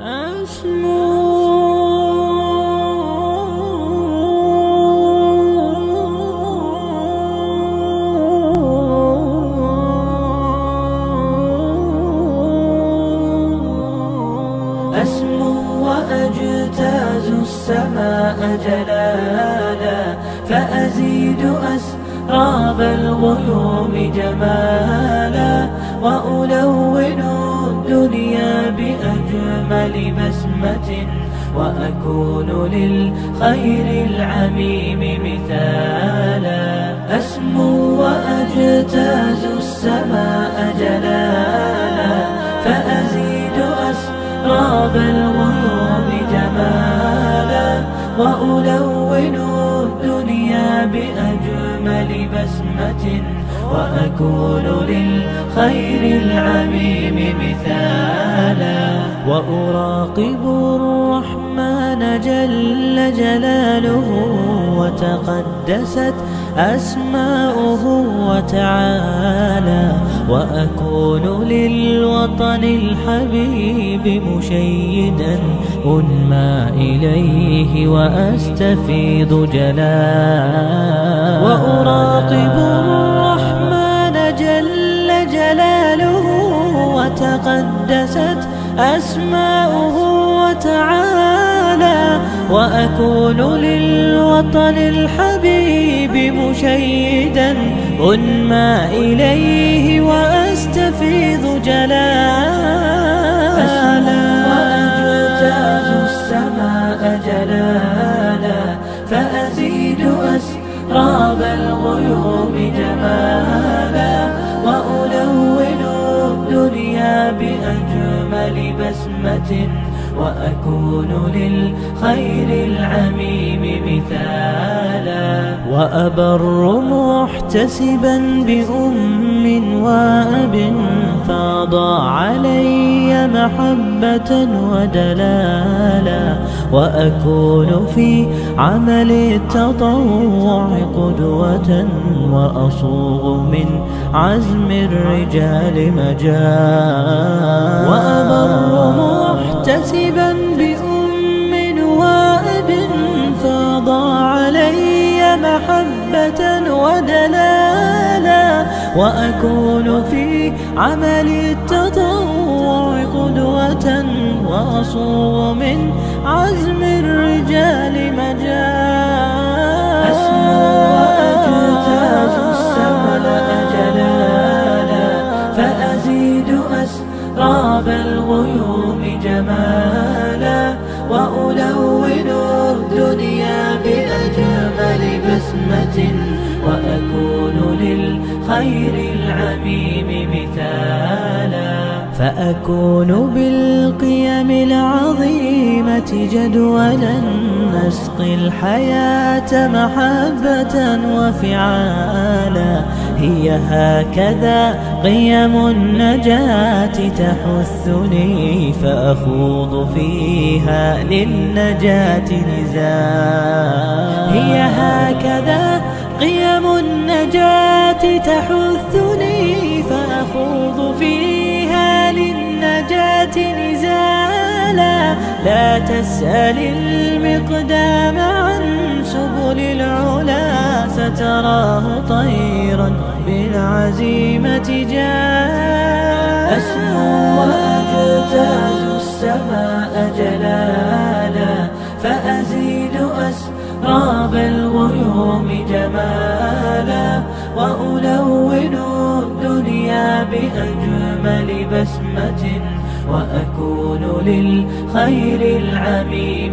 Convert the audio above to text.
أسمو وأجتاز السماء جلالا فأزيد أسراب الغيوم جمالا وألون بأجمل بسمة وأكون للخير العميم مثالا. أسمو وأجتاز السماء جلالا. فأزيد أسراب الغيوم جمالا. وألون الدنيا بأجمل بسمة وأكون للخير العميم مثالا وأراقب الرحمن جل جلاله وتقدست أسماؤه وتعالى وأكون للوطن الحبيب مشيدا أنمى إليه وأستفيض جلا وأراقب وتقدست أسماؤه وتعالى وأكون للوطن الحبيب مشيدا أنمى إليه وأستفيض جلالا وأجتاز السماء جلالا فأزيد أسراب الغيوم جمالا وألون الدنيا بأجمل بسمة وأكون للخير العميم مثالا. وأبر محتسبا بأم وأب فاض علي محبة ودلالا وأكون في عمل التطوع قدوة وأصوغ من عزم الرجال مجال وأبر محتسبا بأم وأب فاض علي محبة ودلالا وأكون في عمل التطوع قدوة وأصوغ من عزم الرجال مجال أسمو وأجتاز السماء جلالا فأزيد أسراب الغيوم جمالا. وألون الدنيا بأجمل بسمة. وأكون للخير العميم مثالا فأكون بالقيم العظيمة جدولا نسقي الحياة محبة وفعالا. هي هكذا قيم النجاة تحثني فأخوض فيها للنجاة نزالا هي هكذا قيم النجاة تحثني فأخوض فيها للنجاة نزالا. لا تسأل المقدام عن سبل العلا. ستراه طيرا بالعزيمة جاء. أسمو وأجتاز السماء جلالا. فأزيد أسراب الغيوم جمالا. وألون بأجمل بسمة وأكون للخير مثالا